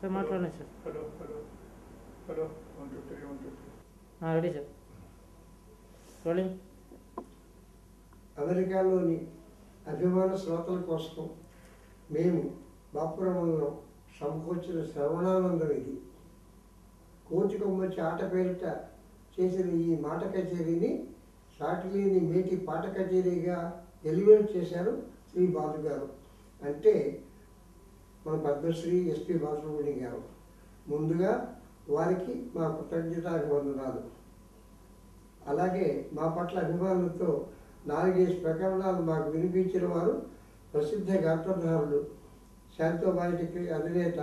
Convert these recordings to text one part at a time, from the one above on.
Sir మాట్లాడండి sir hello hello hello one two three one two three ready sir rolling అమెరికాలోని అభిమాన శ్రోతల కోసం మేము బాపురంలో సమకూర్చిన శ్రవణానందం ఇది. కోతి కొమ్మచ్చి ఆట పేరిట చేసిన ఈ మాట కచేరీని సాటిలేని మేటి పాట కచేరీగా ఎలివేట్ చేశారు శ్రీ బాలు గారు. అంటే మన పద్మశ్రీ ఎస్పి బాలసుబ్రహ్మణ్యం గారు. ముందుగా వారికి మా కృతజ్ఞతాభివందనాలు. అలాగే మా పట్ల అభిమానులతో నాలుగేసి ప్రకరణాలు మాకు వినిపించిన వారు ప్రసిద్ధ గాత్రధారులు శాంతోబాయిటికి అధినేత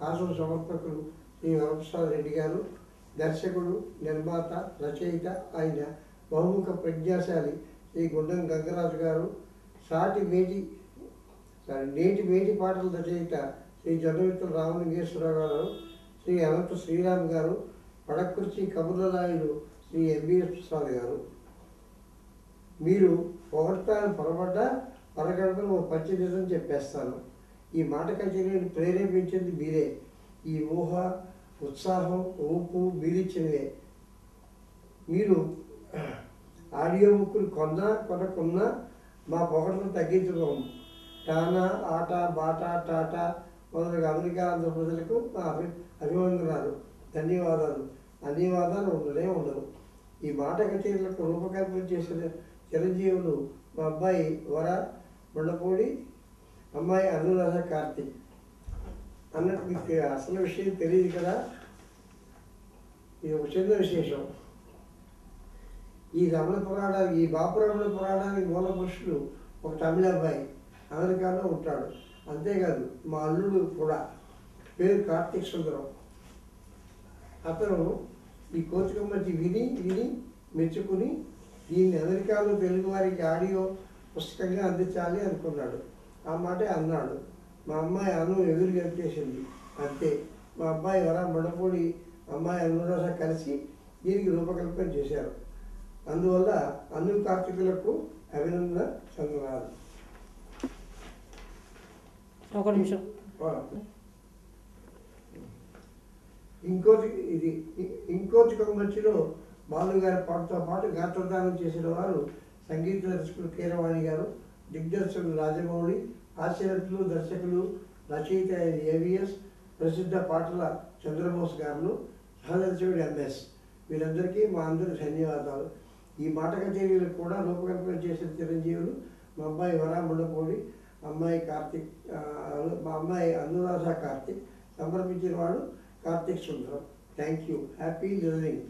హాసం సమర్పకులు శ్రీ వరప్రసాద్ రెడ్డి గారు దర్శకుడు నిర్మాత రచయిత ఆయన బహుముఖ ప్రజ్ఞాశాలి శ్రీ గుండం గంగరాజు గారు సాటి మేటి సారీ నేటి వేటి పాటల రచయిత శ్రీ జనమిత్ర రామలింగేశ్వరరావు గారు శ్రీ అనంత శ్రీరామ్ గారు పడకుర్చి కబుర్ల నాయుడు శ్రీ ఎంబీఎస్ ప్రసాద్ గారు. మీరు పొగడతాను పొరపడ్డా పరగడతను ఓ పచ్చి నిజం చెప్పేస్తాను. ఈ మాట కచేరీని ప్రేరేపించింది మీరే. ఈ ఊహ ఉత్సాహం ఊపు మీరిచ్చినవే. మీరు ఆడియో బుక్లు కొన్నా కొనకున్నా మా పొగడను తగ్గించగలము టానా ఆట బాటా టాటా మొదలగు అమెరికా ఆంధ్ర ప్రజలకు మా అభి అభివందనాలు ధన్యవాదాలు. ధన్యవాదాలు ఉండనే ఉండవు. ఈ మాట కచేరీలకు రూపకల్పన చేసిన చిరంజీవులు మా అబ్బాయి వర ముండపూడి అమ్మాయి అనురాధ కార్తీక్ అన్నట్టు మీకు అసలు విషయం తెలియదు కదా? ఇది ఒక చిన్న విశేషం. ఈ రమణ పురాణానికి ఈ బాపురమణ పురాణానికి మూల పురుషుడు ఒక తమిళ అబ్బాయి. అమెరికాలో ఉంటాడు. అంతేకాదు మా అల్లుడు కూడా. పేరు కార్తీక్ సుందరం. అతను ఈ కోతికమ్మచ్చి విని విని మెచ్చుకుని దీన్ని అమెరికాలో తెలుగు వారికి ఆడియో పుస్తకంగా అందించాలి అనుకున్నాడు. ఆ మాటే అన్నాడు మా అమ్మాయి అను ఎదురు గెలిపేసింది అంతే. మా అబ్బాయి వర మడపూడి అమ్మాయి అనురాధ కలిసి దీనికి రూపకల్పన చేశారు. అందువల్ల అన్ని కార్తీకులకు అభినందన చందనాలు ఒక నిమిషం ఇంకోటి ఇది ఇంకోటి కొమ్మచ్చిలో బాలుగారి పాటతో పాటు గాత్రదానం చేసిన వారు సంగీత దర్శకులు కీరవాణి గారు దిగ్దర్శకులు రాజమౌళి హాస్యనటులు దర్శకులు రచయిత అయిన ఏవిఎస్ ప్రసిద్ధ పాటల చంద్రబోస్ గారు సహదర్శకుడు ఎంఎస్ వీరందరికీ మా అందరి ధన్యవాదాలు. ఈ మాట కచేరీలకు కూడా రూపకల్పన చేసిన చిరంజీవులు మా అబ్బాయి వరా ముండపూడి అమ్మాయి కార్తిక్ ఆ, మా అమ్మాయి అనురాధ కార్తిక్ సంప్రదించిన వాడు Karthik Sundaram. Thank you happy listening